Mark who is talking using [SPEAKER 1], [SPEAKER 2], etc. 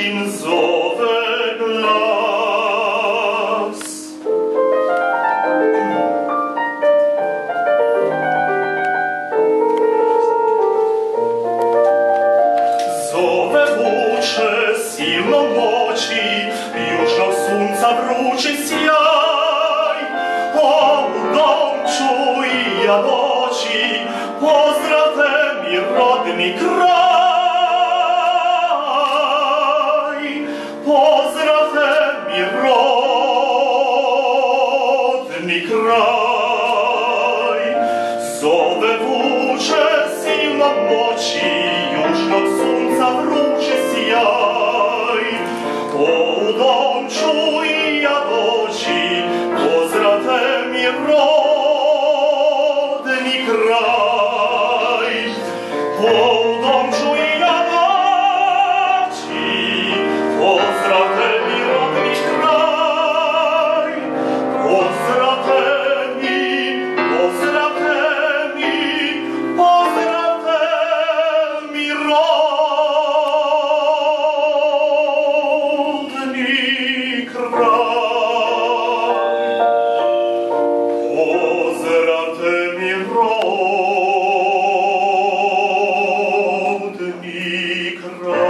[SPEAKER 1] in sove glas. Sove buče silno moći Južnog sunca vrući sjaj Ovu noću i ja doći Pozdrave mi Zowe bucze, silna moci, już od słońca wróży siaj. Połudom czuj jawoci, pozratem je rodny kraj. Połudom czuj jawoci, pozratem je rodny kraj. Pozratem roll.